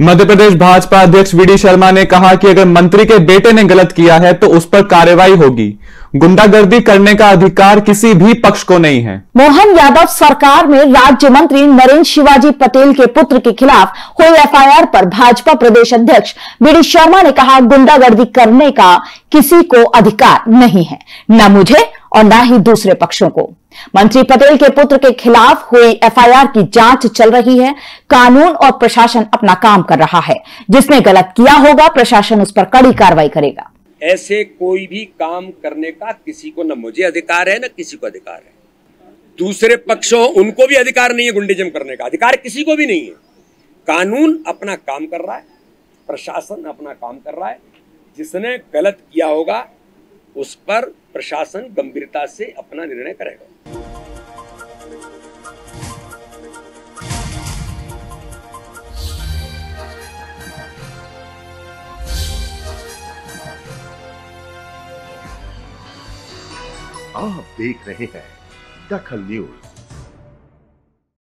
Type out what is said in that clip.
मध्य प्रदेश भाजपा अध्यक्ष we D Sharma ने कहा कि अगर मंत्री के बेटे ने गलत किया है तो उस पर कार्रवाई होगी। गुंडागर्दी करने का अधिकार किसी भी पक्ष को नहीं है। मोहन यादव सरकार में राज्य मंत्री नरेंद्र शिवाजी पटेल के पुत्र के खिलाफ हुई एफआईआर पर भाजपा प्रदेश अध्यक्ष बी डी शर्मा ने कहा, गुंडागर्दी करने का किसी को अधिकार नहीं है। न मुझे और न ही दूसरे पक्षों को। मंत्री पटेल के पुत्र के खिलाफ हुई एफआईआर की जाँच चल रही है। कानून और प्रशासन अपना काम कर रहा है। जिसने गलत किया होगा, प्रशासन उस पर कड़ी कार्रवाई करेगा। ऐसे कोई भी काम करने का किसी को न मुझे अधिकार है, न किसी को अधिकार है। दूसरे पक्षों, उनको भी अधिकार नहीं है गुंडेजम करने का। अधिकार किसी को भी नहीं है। कानून अपना काम कर रहा है। प्रशासन अपना काम कर रहा है। जिसने गलत किया होगा उस पर प्रशासन गंभीरता से अपना निर्णय करेगा। आप देख रहे हैं दखल न्यूज़।